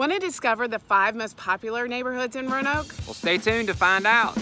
Want to discover the five most popular neighborhoods in Roanoke? Well, stay tuned to find out.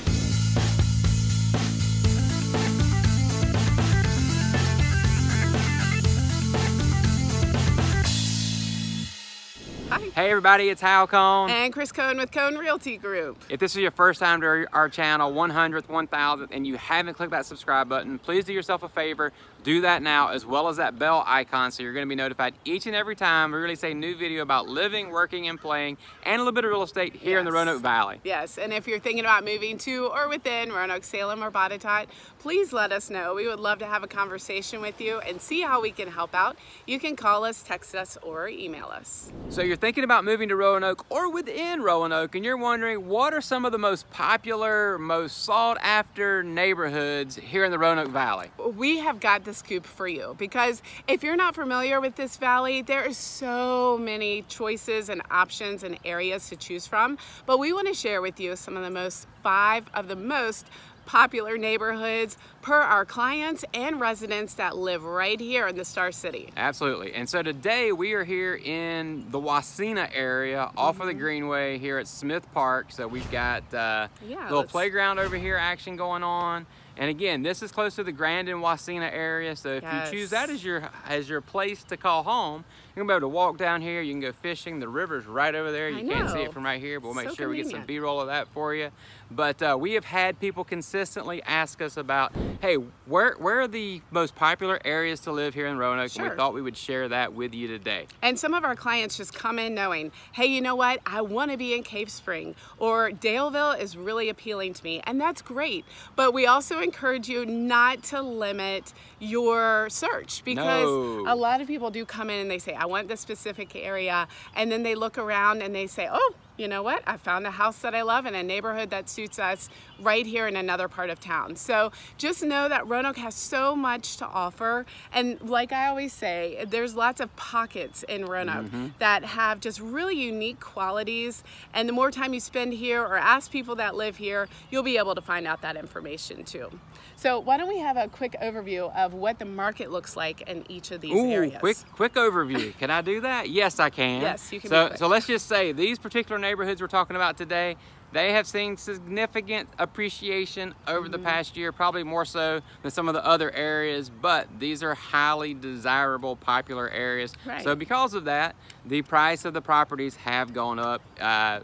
Hi. Hey everybody, it's Hal Cone. And Kris Cone with Cone Realty Group. If this is your first time to our channel, 100th, 1000th, and you haven't clicked that subscribe button, please do yourself a favor, do that now, as well as that bell icon so you're gonna be notified each and every time we release a new video about living, working, and playing, and a little bit of real estate here yes. in the Roanoke Valley. Yes, and if you're thinking about moving to or within Roanoke, Salem, or Botetourt, please let us know. We would love to have a conversation with you and see how we can help out. You can call us, text us, or email us. So you're thinking about moving to Roanoke or within Roanoke and you're wondering what are some of the most popular, most sought after neighborhoods here in the Roanoke Valley? We have got the scoop for you because if you're not familiar with this valley, there are so many choices and options and areas to choose from. But we want to share with you some of the most five of the most popular neighborhoods per our clients and residents that live right here in the Star City. Absolutely. And so today we are here in the Wasena area mm -hmm. off of the mm-hmm. Greenway here at Smith Park. So we've got uh, a yeah, little playground over here action going on. And again, this is close to the Grandin Wasena area. So if yes. you choose that as your as your place to call home, you're gonna be able to walk down here. You can go fishing. The river's right over there. You can't see it from right here, but we'll make so sure convenient. we get some B-roll of that for you. But uh, we have had people consistently ask us about, hey, where where are the most popular areas to live here in Roanoke? Sure. And we thought we would share that with you today. And some of our clients just come in knowing, hey, you know what? I want to be in Cave Spring, or Daleville is really appealing to me, and that's great. But we also encourage you not to limit your search because no. a lot of people do come in and they say, I want this specific area, and then they look around and they say, oh, you know what, I found a house that I love in a neighborhood that suits us right here in another part of town. So just know that Roanoke has so much to offer. And like I always say, there's lots of pockets in Roanoke mm -hmm. that have just really unique qualities. And the more time you spend here or ask people that live here, you'll be able to find out that information too. So why don't we have a quick overview of what the market looks like in each of these Ooh, areas? quick, quick overview. Can I do that? Yes, I can. Yes, you can. So, so let's just say these particular neighborhoods we're talking about today, they have seen significant appreciation over mm -hmm. the mm-hmm. past year, probably more so than some of the other areas, but these are highly desirable, popular areas. Right. So because of that, the price of the properties have gone up uh,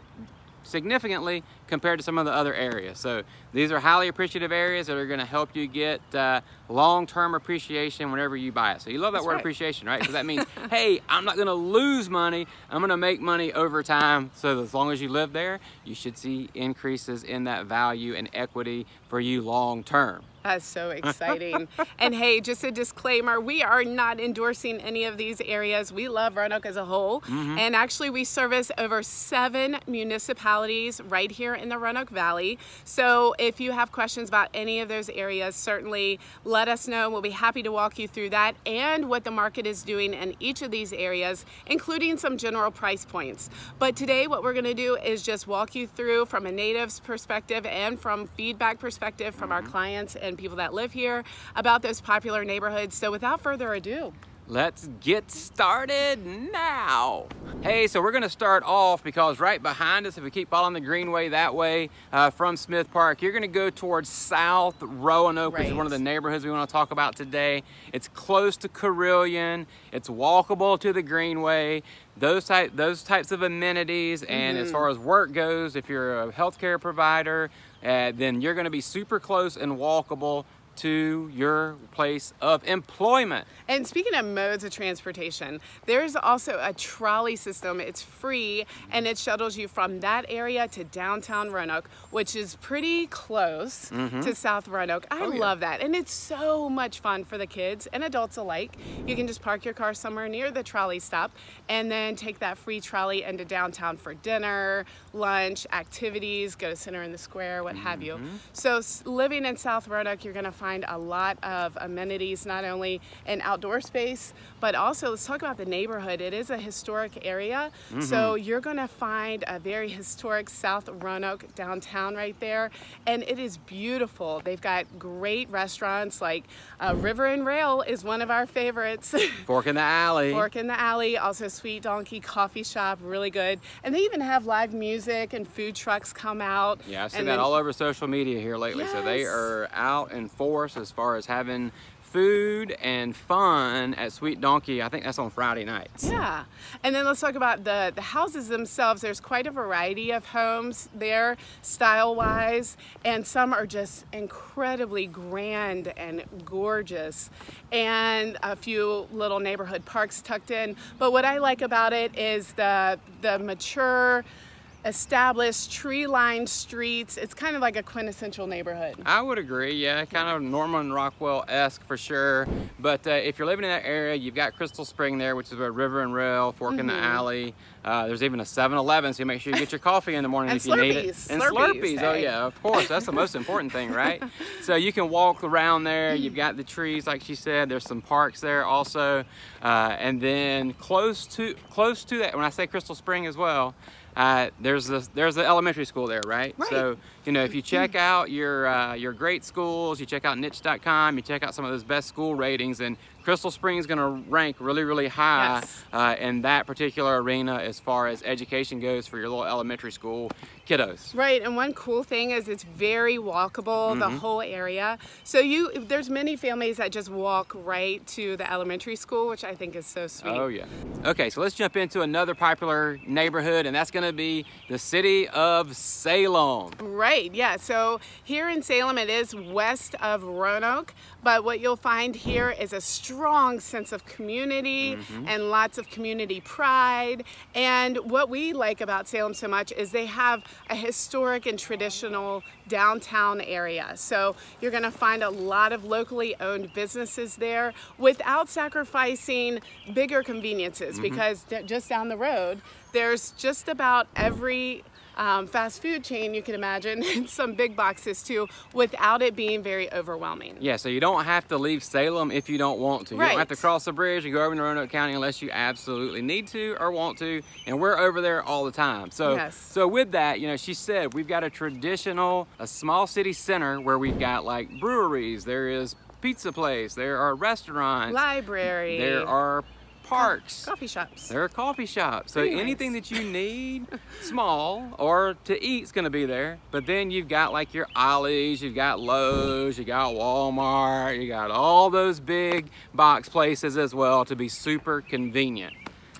significantly compared to some of the other areas. So these are highly appreciative areas that are going to help you get uh, long-term appreciation whenever you buy it. So you love that That's word right. appreciation, right? Because that means, hey, I'm not going to lose money. I'm going to make money over time. So as long as you live there, you should see increases in that value and equity for you long-term. That's so exciting. and hey, just a disclaimer, we are not endorsing any of these areas. We love Roanoke as a whole. Mm -hmm. And actually we service over seven municipalities right here in the Roanoke Valley. So if you have questions about any of those areas, certainly let us know. We'll be happy to walk you through that and what the market is doing in each of these areas, including some general price points. But today what we're gonna do is just walk you through from a native's perspective and from feedback perspective from mm -hmm. our mm-hmm. clients and and people that live here about those popular neighborhoods. So without further ado, Let's get started now. Hey, so we're gonna start off because right behind us, if we keep following the greenway that way uh, from Smith Park, you're gonna go towards South Roanoke, right. which is one of the neighborhoods we wanna talk about today. It's close to Carilion. It's walkable to the greenway. Those, type, those types of amenities. And mm -hmm. as mm-hmm. far as work goes, if you're a healthcare provider, uh, then you're gonna be super close and walkable to your place of employment. And speaking of modes of transportation, there's also a trolley system. It's free and it shuttles you from that area to downtown Roanoke, which is pretty close mm -hmm. to South Roanoke. I oh, yeah. love that. And it's so much fun for the kids and adults alike. You can just park your car somewhere near the trolley stop and then take that free trolley into downtown for dinner, lunch, activities, go to Center in the Square, what mm -hmm. have you. Mm-hmm. So living in South Roanoke, you're gonna find find a lot of amenities, not only in outdoor space, but also let's talk about the neighborhood. It is a historic area, mm -hmm. so mm-hmm. you're going to find a very historic South Roanoke downtown right there, and it is beautiful. They've got great restaurants like uh, River and Rail is one of our favorites. Fork in the Alley. Fork in the Alley, also Sweet Donkey Coffee Shop, really good. And they even have live music and food trucks come out. Yeah, I've seen that all over social media here lately. Yes. So they are out and in force as far as having food and fun at Sweet Donkey. I think that's on Friday nights. Yeah. And then let's talk about the, the houses themselves. There's quite a variety of homes there, style-wise, and some are just incredibly grand and gorgeous. And a few little neighborhood parks tucked in. But what I like about it is the, the mature, established tree-lined streets. It's kind of like a quintessential neighborhood. I would agree, yeah, kind of Norman Rockwell-esque for sure. But uh, if you're living in that area, you've got Crystal Spring there, which is a river and rail, fork mm -hmm. in the mm-hmm. alley. Uh, there's even a 7-Eleven, so you make sure you get your coffee in the morning if you need it. And Slurpees, Slurpees oh yeah, of course, that's the most important thing, right? so you can walk around there, you've got the trees, like she said, there's some parks there also. Uh, and then close to, close to that, when I say Crystal Spring as well, uh, there's the there's the elementary school there, right? right? So you know if you check out your uh, your great schools, you check out niche.com, you check out some of those best school ratings, and Crystal Spring is going to rank really, really high yes. uh, in that particular arena as far as education goes for your little elementary school kiddos. Right, and one cool thing is it's very walkable, mm -hmm. the mm-hmm. whole area. So you, there's many families that just walk right to the elementary school, which I think is so sweet. Oh yeah. Okay, so let's jump into another popular neighborhood, and that's going to be the city of Salem. Right, yeah. So here in Salem, it is west of Roanoke, but what you'll find here is a strong sense of community mm -hmm. and lots of community pride. And what we like about Salem so much is they have a historic and traditional downtown area. So you're gonna find a lot of locally owned businesses there without sacrificing bigger conveniences mm -hmm. because just down the road, there's just about every um, fast food chain you can imagine, some big boxes too, without it being very overwhelming. Yeah, so you don't have to leave Salem if you don't want to. Right. You don't have to cross the bridge and go over to Roanoke County unless you absolutely need to or want to, and we're over there all the time. So, yes. so with that, you know, she said we've got a traditional, a small city center where we've got like breweries, there is pizza place, there are restaurants, library, there are parks. Coffee shops. There are coffee shops. So Very anything that you need, small or to eat is gonna be there. But then you've got like your Ollie's, you've got Lowe's, you got Walmart, you got all those big box places as well to be super convenient.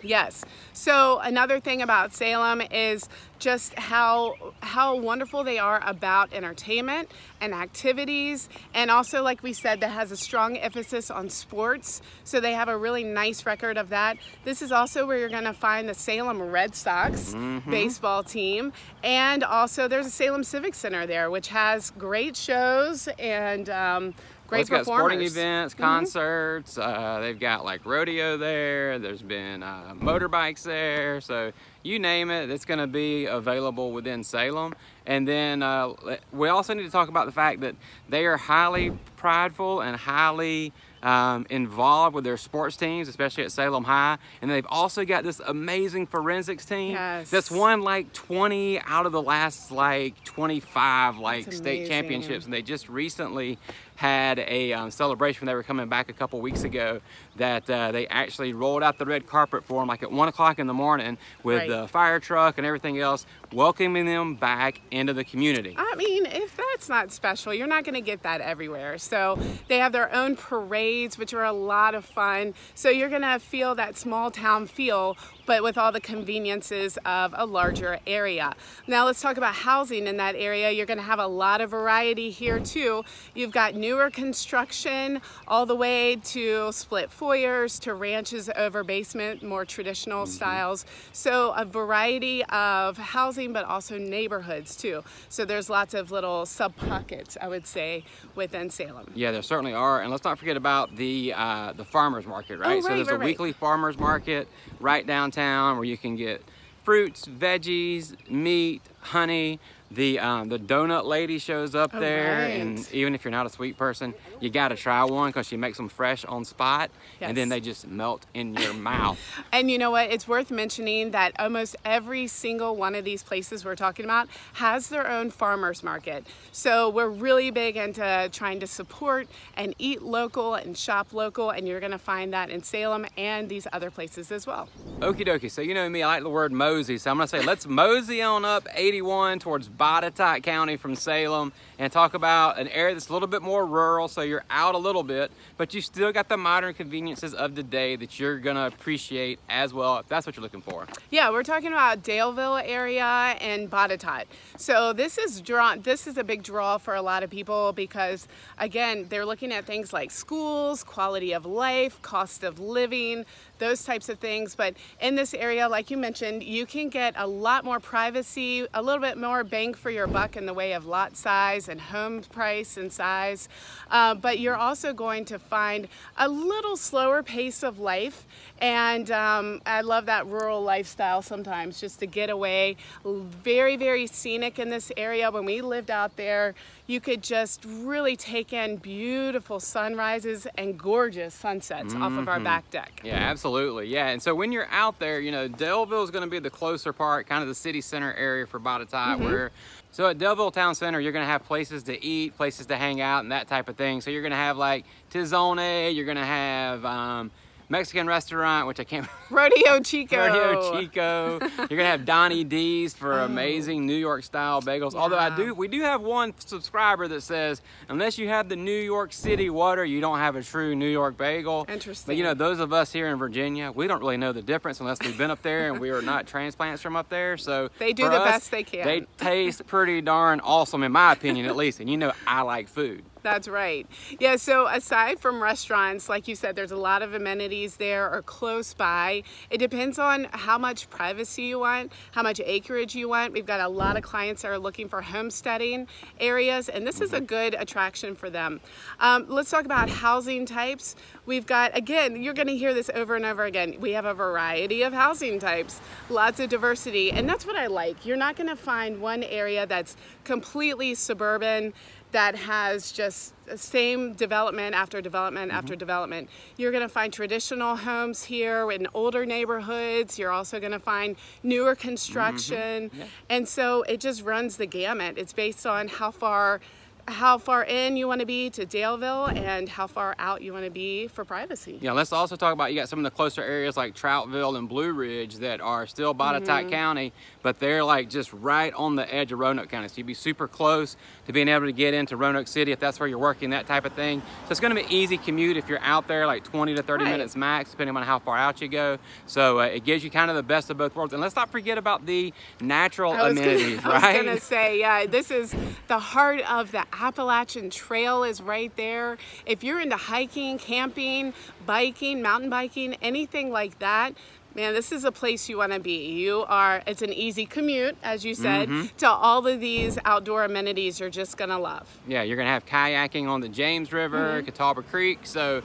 Yes. So another thing about Salem is just how how wonderful they are about entertainment and activities and also like we said that has a strong emphasis on sports so they have a really nice record of that this is also where you're going to find the Salem Red Sox mm -hmm. baseball team and also there's a Salem Civic Center there which has great shows and um, Great well, it's got sporting events, mm-hmm. concerts. Mm -hmm. uh, they've got like rodeo there. There's been uh, motorbikes there. So you name it, it's going to be available within Salem. And then uh, we also need to talk about the fact that they are highly prideful and highly um, involved with their sports teams, especially at Salem High. And they've also got this amazing forensics team yes. that's won like 20 out of the last like 25 like state championships. And they just recently had a um, celebration when they were coming back a couple weeks ago that uh, they actually rolled out the red carpet for them like at one o'clock in the morning with right. the fire truck and everything else, welcoming them back into the community. I mean, if that's not special, you're not gonna get that everywhere. So they have their own parades, which are a lot of fun. So you're gonna feel that small town feel but with all the conveniences of a larger area. Now let's talk about housing in that area. You're gonna have a lot of variety here too. You've got newer construction all the way to split foyers to ranches over basement, more traditional mm -hmm. styles. So a variety of housing, but also neighborhoods too. So there's lots of little sub pockets, I would say, within Salem. Yeah, there certainly are. And let's not forget about the uh, the farmers market, right? Oh, right so there's right, a right. weekly farmers market right downtown where you can get fruits, veggies, meat, honey. The um, the donut lady shows up Oh, there, right. and even if you're not a sweet person, you got to try one because she makes them fresh on spot, and then they just melt in your mouth. And you know what? It's worth mentioning that almost every single one of these places we're talking about has their own farmers market. So we're really big into trying to support and eat local and shop local, and you're going to find that in Salem and these other places as well. Okie dokie. So you know me, I like the word mosey. So I'm gonna say let's mosey on up 81 towards Botetourt County from Salem and talk about an area that's a little bit more rural. So you're out a little bit, but you still got the modern conveniences of the day that you're gonna appreciate as well if that's what you're looking for. Yeah, we're talking about Daleville area and Botetourt. So this is drawn. This is a big draw for a lot of people because again, they're looking at things like schools, quality of life, cost of living, those types of things. But in this area, like you mentioned, you can get a lot more privacy, a little bit more bang for your buck in the way of lot size and home price and size. Uh, but you're also going to find a little slower pace of life. And um, I love that rural lifestyle sometimes, just to get away. Very, very scenic in this area. When we lived out there, you could just really take in beautiful sunrises and gorgeous sunsets off of our back deck. Yeah, absolutely. Yeah, and so when you're out there, you know, Daleville is going to be the closer part, kind of the city center area for Botetourt, where so at Daleville Town Center, you're to have places to eat, places to hang out, and that type of thing. So you're to have like Tizone, you're to have um, Mexican restaurant, which I can't. Rodeo Chico. Rodeo Chico. You're gonna have Donnie D's for oh. amazing New York style bagels. Although I do, we do have one subscriber that says unless you have the New York City water, you don't have a true New York bagel. Interesting. But you know, those of us here in Virginia, we don't really know the difference unless we've been up there and we are not transplants from up there. So They do the us, best they can. They taste pretty darn awesome, in my opinion, at least. And you know, I like food. That's right. Yeah, so aside from restaurants, like you said, there's a lot of amenities there or close by. It depends on how much privacy you want, how much acreage you want. We've got a lot of clients that are looking for homesteading areas, and this is a good attraction for them. Um, let's talk about housing types. We've got, again, you're going to hear this over and over again. We have a variety of housing types, lots of diversity, and that's what I like. You're not going to find one area that's completely suburban that has just the same development after development mm-hmm. after development. You're going to find traditional homes here in older neighborhoods. You're also going to find newer mm-hmm. construction. And so it just runs the gamut. It's based on how far how far in you want to be to Daleville and how far out you want to be for privacy. Yeah, let's also talk about you got some of the closer areas like Troutville and Blue Ridge that are still Botetourt Mm-hmm. County, but they're like just right on the edge of Roanoke County. So you'd be super close to being able to get into Roanoke City if that's where you're working, that type of thing. So it's going to be easy commute if you're out there like 20 to 30 Right. minutes max, depending on how far out you go. So uh, it gives you kind of the best of both worlds. And let's not forget about the natural amenities, gonna, I was gonna say, yeah, this is the heart of the Appalachian Trail is right there. If you're into hiking, camping, biking, mountain biking, anything like that, man, this is a place you want to be. You are, it's an easy commute, as you said, Mm-hmm. to all of these outdoor amenities you're just gonna love. Yeah, you're gonna have kayaking on the James River, Mm-hmm. Catawba Creek. So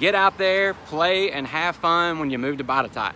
get out there, play, and have fun when you move to Botetourt.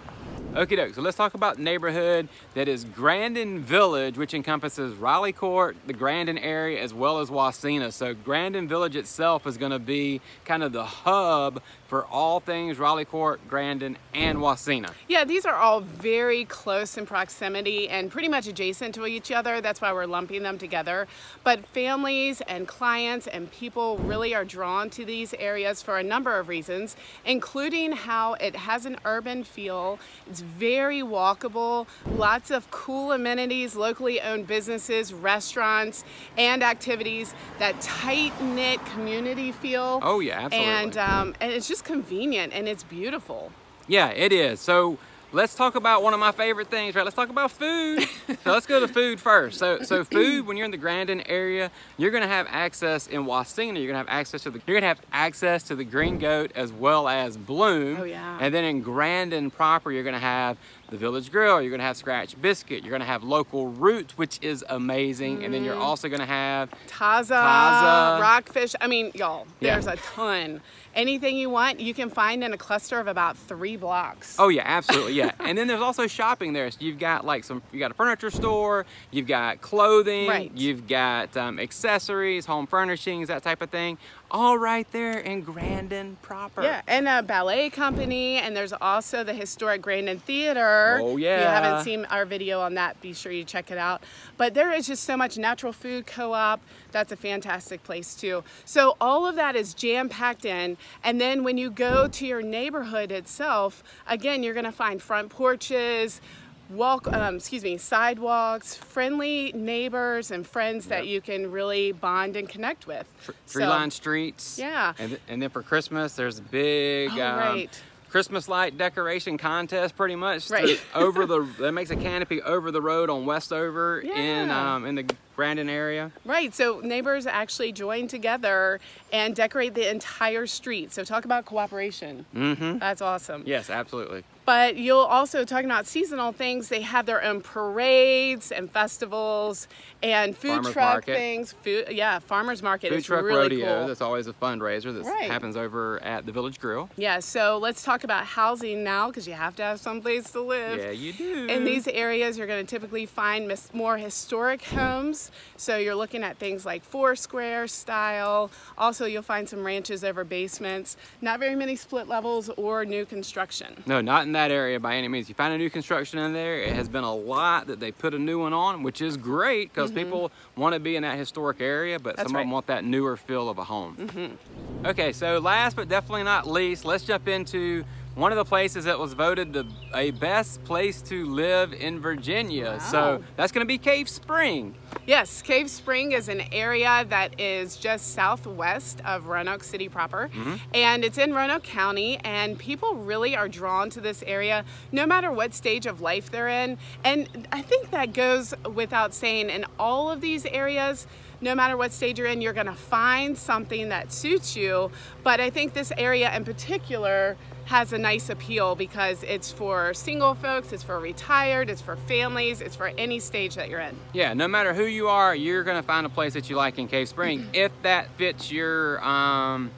Okie doke, so let's talk about neighborhood that is Grandin Village, which encompasses Raleigh Court, the Grandin area, as well as Wasena. So Grandin Village itself is gonna be kind of the hub for all things Raleigh Court, Grandin, and Wasena. Yeah, these are all very close in proximity and pretty much adjacent to each other. That's why we're lumping them together. But families and clients and people really are drawn to these areas for a number of reasons, including how it has an urban feel. It's very walkable, lots of cool amenities, locally owned businesses, restaurants, and activities, that tight knit community feel. Oh yeah, absolutely. And, um, and it's just convenient and it's beautiful. Yeah, it is. So let's talk about one of my favorite things, right? Let's talk about food. so let's go to food first. So so food when you're in the Grandin area, you're gonna have access in Wasena, you're gonna have access to the you're gonna have access to the Green Goat as well as Bloom. Oh, yeah. And then in Grandin proper, you're gonna have the Village Grill, you're gonna have Scratch Biscuit, you're gonna have local roots, which is amazing, and then you're Mm-hmm. also gonna have Taza, Taza. rockfish. I mean, y'all, Yeah. there's a ton. Anything you want, you can find in a cluster of about three blocks. Oh yeah, absolutely, yeah. and then there's also shopping there. So you've got like some, you got a furniture store, you've got clothing, Right. you've got um, accessories, home furnishings, that type of thing, all right there in Grandin proper. Yeah, and a ballet company, and there's also the historic Grandin Theater. Oh, yeah. If you haven't seen our video on that, be sure you check it out. But there is just so much natural food co-op. That's a fantastic place too. So all of that is jam-packed in, and then when you go to your neighborhood itself, again, you're gonna find front porches, walk um, excuse me sidewalks friendly neighbors and friends that Yep. you can really bond and connect with Tree So- lined streets. Yeah. And, and then for Christmas, there's a big Oh, um, right. Christmas light decoration contest, pretty much. Right. over the that makes a canopy over the road on Westover in um, in the Brandon area. Right, so neighbors actually join together and decorate the entire street. So talk about cooperation. Mm-hmm. That's awesome. Yes, absolutely. But you'll also talking about seasonal things. They have their own parades and festivals and food Farmers truck market. things. Food, yeah, farmers market Food is truck really rodeo. cool. That's always a fundraiser that Right. happens over at the Village Grill. Yeah, so let's talk about housing now because you have to have some place to live. Yeah, you do. In these areas, you're going to typically find more historic homes. So you're looking at things like four square style. Also, you'll find some ranches over basements. Not very many split levels or new construction. No, not in that area by any means. You find a new construction in there. It has been a lot that they put a new one on, which is great because people want to be in that historic area, but. That's some of them want that newer feel of a home. Mm-hmm. Okay, so last but definitely not least, let's jump into one of the places that was voted the a best place to live in Virginia. So that's going to be Cave Spring. Yes, Cave Spring is an area that is just southwest of Roanoke City proper, mm-hmm. and it's in Roanoke County. And people really are drawn to this area, no matter what stage of life they're in. And I think that goes without saying. In all of these areas, no matter what stage you're in, you're going to find something that suits you. But I think this area in particular has a nice appeal because it's for single folks, it's for retired, it's for families, it's for any stage that you're in. Yeah, no matter who you are, you're gonna find a place that you like in Cave Spring if that fits your um,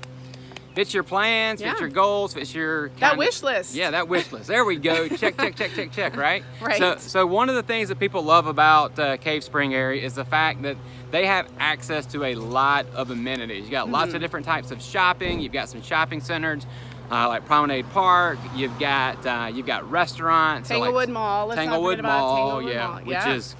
fits your plans, fits your goals, fits your That kinda- wish list. Yeah, that wish list. There we go. check, check, check, check, check. Right. Right. So, so one of the things that people love about uh, Cave Spring area is the fact that they have access to a lot of amenities. You got lots Mm-hmm. of different types of shopping. You've got some shopping centers. Uh, like Promenade Park, you've got uh, you've got restaurants. so like Tanglewood Mall. Let's Tanglewood Mall, Tanglewood yeah, Mall. which Yeah. is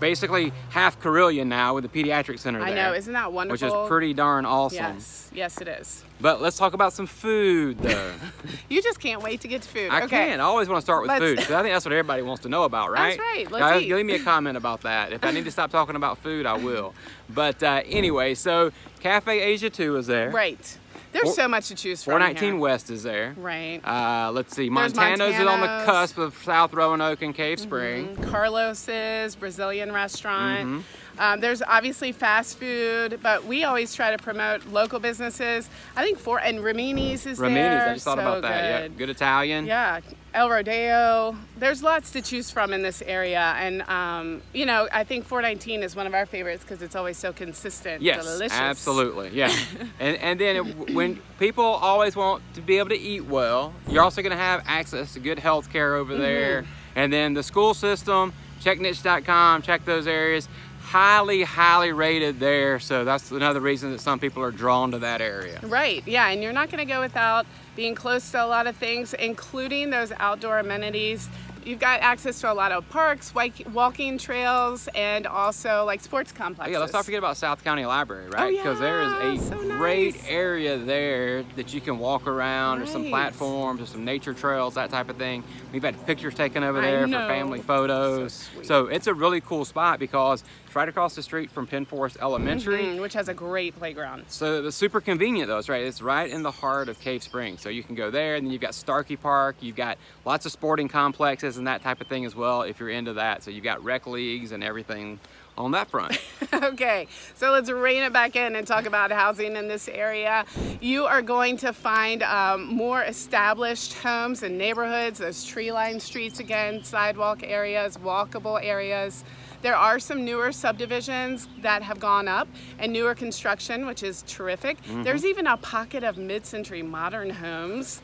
basically half Carilion now with the pediatric center I know, isn't that wonderful? Which is pretty darn awesome. Yes, yes, it is. But let's talk about some food though. You just can't wait to get to food. I okay. can. I always want to start with Let's- food because I think that's what everybody wants to know about, right? That's right. Let's Guys, eat. leave me a comment about that. If I need to stop talking about food, I will. But uh, anyway, so Cafe Asia 2 is there. Right. There's Four- so much to choose from. 419 here. West is there. Right. Uh, let's see. There's Montano's is on the cusp of South Roanoke and Cave Spring. Carlos's Brazilian restaurant. Mm-hmm. Um, there's obviously fast food, but we always try to promote local businesses. I think for and Remini's is Remini's, there. I just thought so about that. Yeah, good. good Italian. Yeah, El Rodeo. There's lots to choose from in this area, and um, you know, I think 419 is one of our favorites because it's always so consistent. Yes, delicious. absolutely. Yeah, and and then it, when people always want to be able to eat well, you're also going to have access to good health care over there. Mm-hmm. And then the school system, checkniche.com, check those areas. Highly, highly rated there. So that's another reason that some people are drawn to that area. Right, yeah, and you're not going to go without being close to a lot of things, including those outdoor amenities. You've got access to a lot of parks, walking trails, and also like sports Oh, complexes. yeah, let's not forget about South County Library, right? Because there yeah, is a so great nice. area there that you can walk around. There's some platforms, there's some nature trails, that type of thing. We've had pictures taken over there for family photos. So. So it's a really cool spot because it's right across the street from Penn Forest Elementary. Mm, which has a great playground. So it's super convenient though. It's right. It's right in the heart of Cave Springs. So you can go there, and then you've got Starkey Park. You've got lots of sporting complexes classes and that type of thing as well if you're into that. So you've got rec leagues and everything on that front. okay, so let's rein it back in and talk about housing in this area. You are going to find um, more established homes and neighborhoods, those tree-lined streets again, sidewalk areas, walkable areas. There are some newer subdivisions that have gone up and newer construction, which is terrific. Mm -hmm. There's even a pocket of mid-century modern homes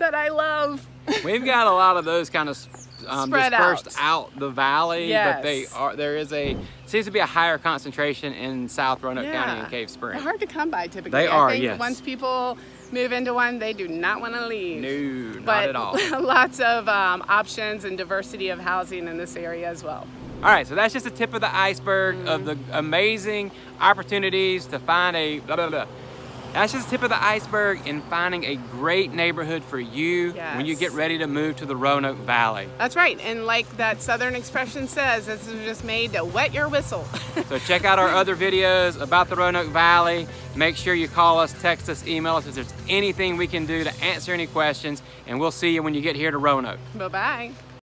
that I love. We've got a lot of those kind of um, dispersed out. out. the valley, yes. but they are there is a seems to be a higher concentration in South Roanoke yeah. County and Cave Spring. They're hard to come by typically. They I are, think yes. Once people move into one, they do not want to leave. No, but not at all. lots of um, options and diversity of housing in this area as well. All right, so that's just the tip of the iceberg mm -hmm. of the amazing opportunities to find a blah, blah, blah, that's just the tip of the iceberg in finding a great neighborhood for you yes. when you get ready to move to the Roanoke Valley. That's right, and like that Southern expression says, this is just made to wet your whistle. so check out our other videos about the Roanoke Valley. Make sure you call us, text us, email us if there's anything we can do to answer any questions, and we'll see you when you get here to Roanoke. Bye-bye.